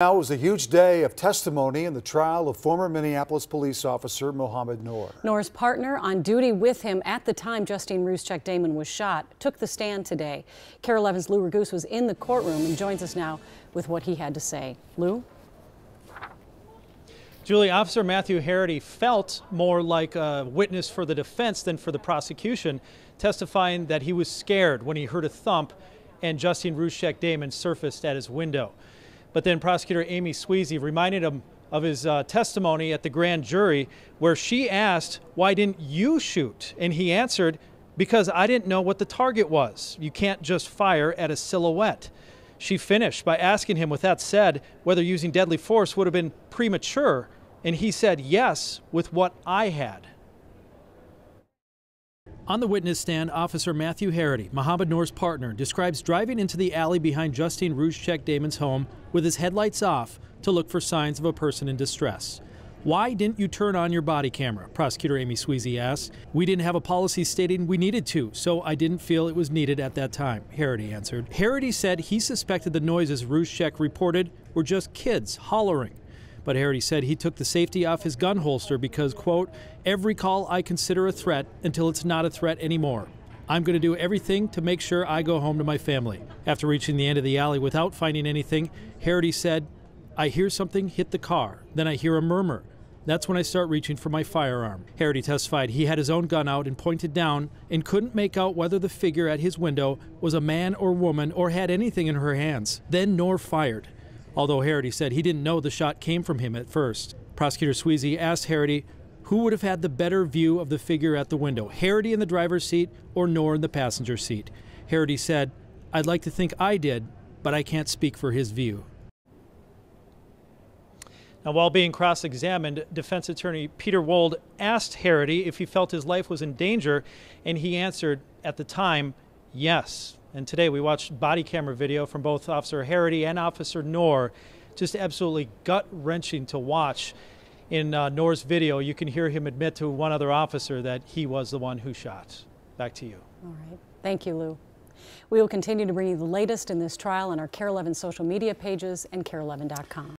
Now it was a huge day of testimony in the trial of former Minneapolis police officer Mohamed Noor. Noor's partner on duty with him at the time Justine Ruszczyk Damond was shot took the stand today. KARE 11's Lou Raguse was in the courtroom and joins us now with what he had to say. Lou? Julie, Officer Matthew Harrity felt more like a witness for the defense than for the prosecution, testifying that he was scared when he heard a thump and Justine Ruszczyk Damond surfaced at his window. But then prosecutor Amy Sweasy reminded him of his uh, testimony at the grand jury where she asked, Why didn't you shoot? And he answered, Because I didn't know what the target was. You can't just fire at a silhouette. She finished by asking him, with that said, whether using deadly force would have been premature. And he said, Yes, with what I had. On the witness stand, Officer Matthew Harrity, Mohamed Noor's partner, describes driving into the alley behind Justine Ruszczyk Damond's home with his headlights off to look for signs of a person in distress. Why didn't you turn on your body camera? Prosecutor Amy Sweasy asked. We didn't have a policy stating we needed to, so I didn't feel it was needed at that time, Harrity answered. Harrity said he suspected the noises Ruszczyk reported were just kids hollering. But Harrity said he took the safety off his gun holster because, quote, every call I consider a threat until it's not a threat anymore. I'm going to do everything to make sure I go home to my family. After reaching the end of the alley without finding anything, Harrity said, I hear something hit the car. Then I hear a murmur. That's when I start reaching for my firearm. Harrity testified he had his own gun out and pointed down and couldn't make out whether the figure at his window was a man or woman or had anything in her hands. Then Noor fired although Harrity said he didn't know the shot came from him at first. Prosecutor Sweasy asked Harrity who would have had the better view of the figure at the window, Harrity in the driver's seat or Noor in the passenger seat. Harrity said, I'd like to think I did, but I can't speak for his view. Now, while being cross examined, defense attorney Peter Wold asked Harrity if he felt his life was in danger, and he answered at the time, yes. And today we watched body camera video from both Officer Harrity and Officer Noor. Just absolutely gut wrenching to watch. In uh, video, you can hear him admit to one other officer that he was the one who shot. Back to you. All right. Thank you, Lou. We will continue to bring you the latest in this trial on our KARE 11 social media pages and KARE11.com.